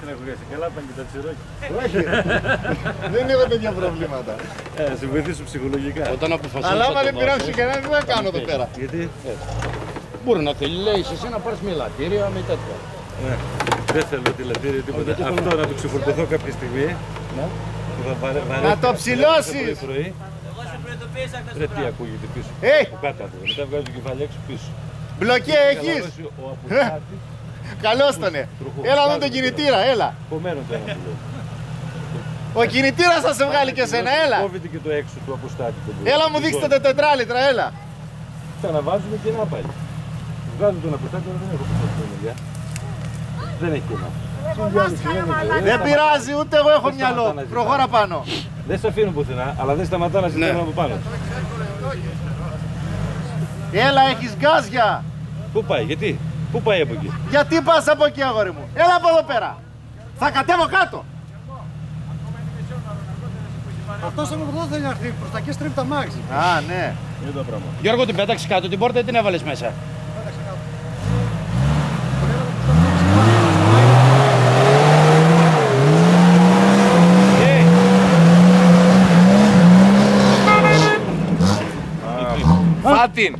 την ακούγεσαι καλά, πάνε και τα τσιρόκια. Όχι. δεν έχω τέτοια προβλήματα. Ε, να σε βοηθήσω ψυχολογικά. Όταν αποφασίσει. Αλλά άμα δεν πειράξει κανένα, δεν θα κάνω εδώ πέρα. Γιατί; Μπορεί να θέλει, λέει, εσύ να πάρεις μιλατήρια με τέτοια. ναι, δεν θέλω τηλετήριο τίποτα. γιατί Αυτό να το ξεφορτωθώ κάποια στιγμή. Ναι. που θα βαρε, Να βαρέθω το να ψηλώσεις. ξυπνήσω πρωί-πρωί. Ρε τι ακούγεται πίσω. Ε! Από κάτω από εδώ. Μετά βγάζει το κεφάλι έξω πίσω. Μπλοκέ έχει. Καλώς Ο αποστάτης, Καλώς τον. Έλα εδώ τον κινητήρα, έλα. κομμένο το ένα που λέω. Ο κινητήρα θα σε βγάλει και σένα, έλα. Κόβεται και το έξω του αποστάτη. τον που- Έλα μου την δείξτε ζώνη. τα τετράλιτρα, έλα. Ξαναβάζουμε και να πάλι. Βγάζω τον αποστάτη, αλλά δεν έχω αποστάτη. Δεν έχει κενά. Δεν πειράζει, ούτε εγώ έχω Δεν μυαλό. σταματά να ζητάς. Προχώρα πάνω. Δεν σε αφήνω πουθενά, αλλά δεν σταματά να συζητάμε από πάνω. Έλα, έχεις γκάζια. Πού πάει, γιατί, Πού πάει από εκεί; Γιατί πας από εκεί, αγόρι μου; Έλα από εδώ πέρα. Θα κατέβω κάτω. Αυτός ο οδηγό δεν έρθει προς τα εκεί, στρίβει τα μάξι. Α, ναι. Γιώργο, την πέταξες κάτω την πόρτα ή την έβαλες μέσα; Πέταξε κάτω. Ε. Ε. Φάτιν!